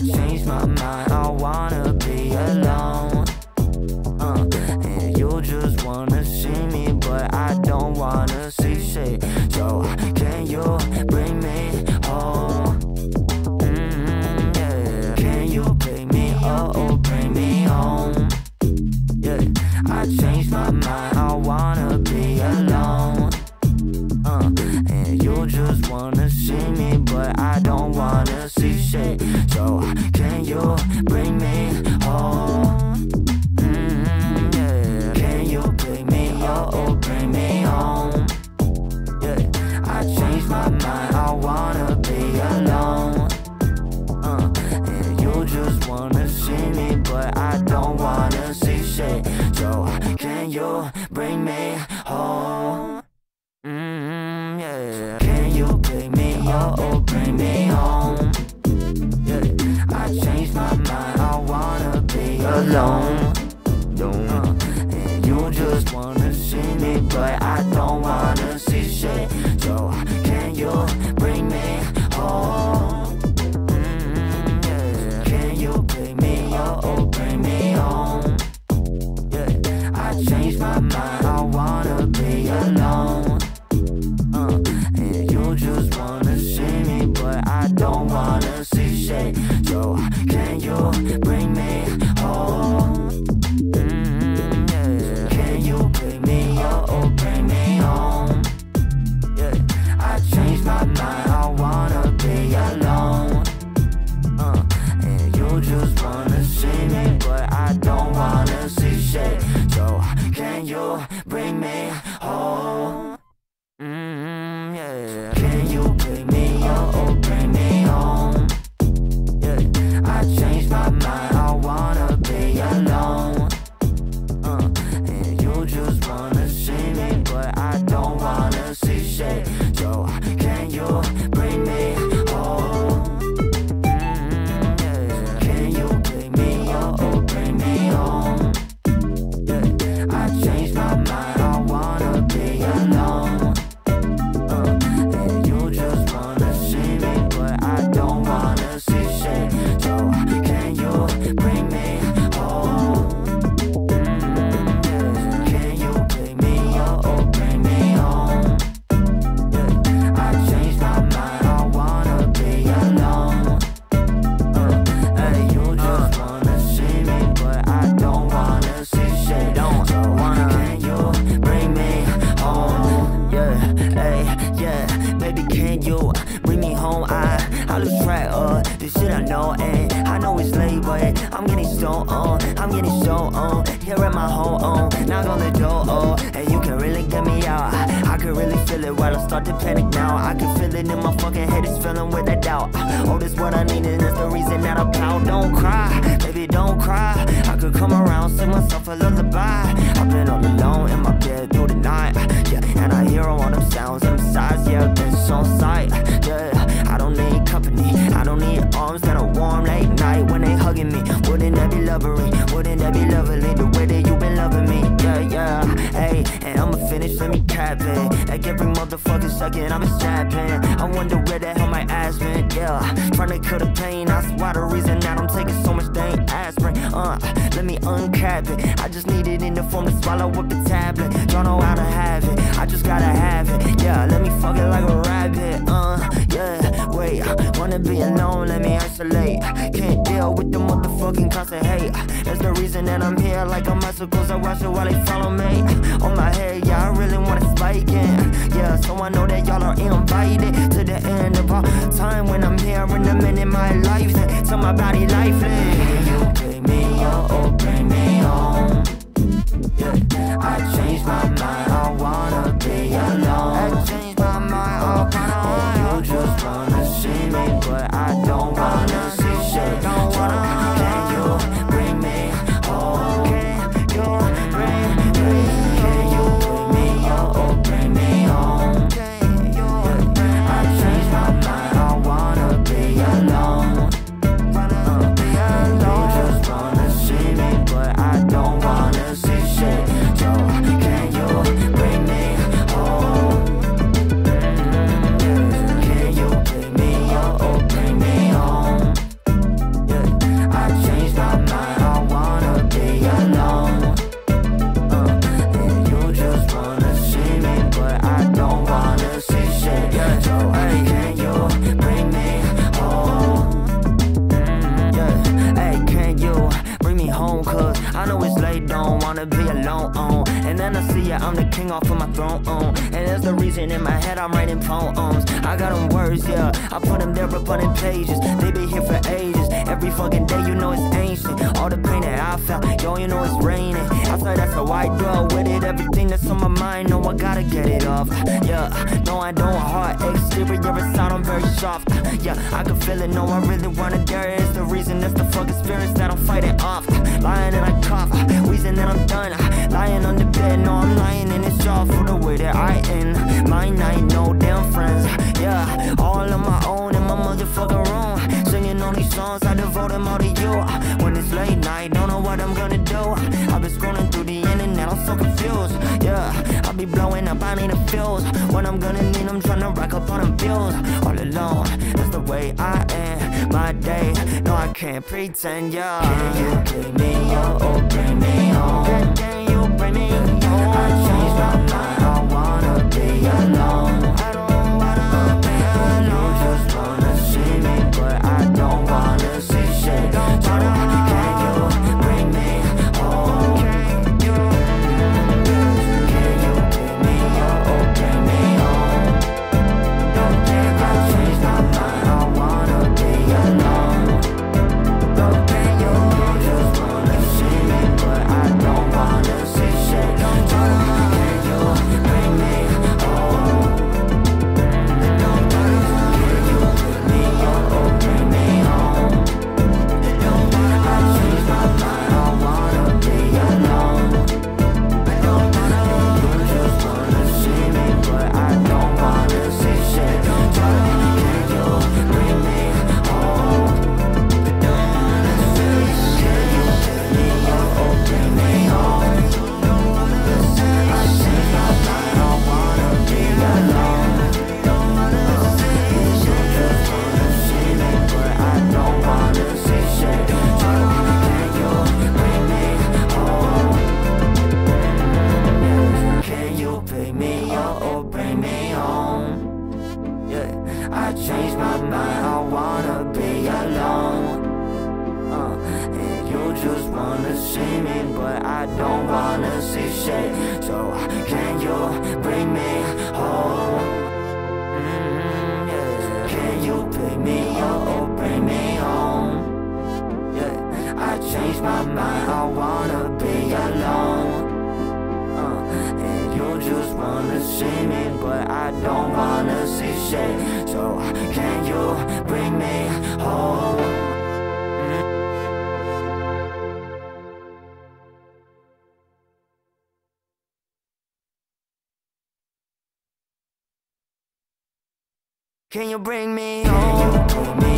I changed my mind. Can you bring home? I, I lose track of the shit I know, and I know it's late, but I'm getting so on, I'm getting so on. Here at my home, on, knock on the door, oh, and you can really get me out. I, I can really feel it while I start to panic now. I can feel it in my fucking head, it's filling with a doubt. Oh, this what I need, and that's the reason that I'm proud. Don't cry, baby, don't cry. I could come around, sing myself a lullaby. Like every motherfucking second, I'm a snapping. I wonder where the hell my ass been, yeah. Trying to kill the pain, that's why the reason that I'm taking so much dang aspirin. Uh, let me uncap it. I just need it in the form to swallow up the tablet. Don't know how to have it, I just gotta have it. Yeah, let me fuck it like a rabbit. Uh, yeah, wanna be alone, let me isolate. Can't deal with the motherfucking constant hate. That's the reason that I'm here, like a icicles. I watch it while they follow me. On my head, yeah, I really wanna spike it. Yeah, so I know that y'all are invited to the end of all time when I'm here in the minute my life. Till my body lifeless. You pick me up or bring me home. Yeah, I changed my mind. I wanna be alone. I changed my mind. Just wanna see me, but I wanna be alone. On. And then I see ya, I'm the king off of my throne. On. And that's the reason in my head I'm writing poems. I got them words, yeah. I put them there up on the pages. They been here for ages. Every fucking day, you know it's ancient. All the pain that I felt, yo, you know it's raining. Outside, that's how I dwell with it. Everything that's on my mind, no, I gotta get it off. Yeah, no, I don't hard. Exterior inside, I'm very soft. Yeah, I can feel it, no, I really wanna dare it. It's the reason, that's the fuck experience that I'm fighting off. Lying and I cough, wheezing and I'm done. Lying on the bed, no, I'm lying in it's all for the way that I end. My night, devote them all to you. When it's late night, don't know what I'm gonna do. I've been scrolling through the internet, I'm so confused. Yeah, I'll be blowing up, I need a fuse. When I'm gonna need trying to rack up on them bills. All alone, that's the way I am. My day, no, I can't pretend, yeah. Can you pick me up or bring me home? Can you bring me home? I changed my mind, see me, but I don't wanna see shit. So can you bring me home? Can you pick me up or bring me home? I changed my mind. I wanna be alone. Uh, and you just wanna see me, but I don't wanna see shit. So can you bring me home? Me you Bring me home.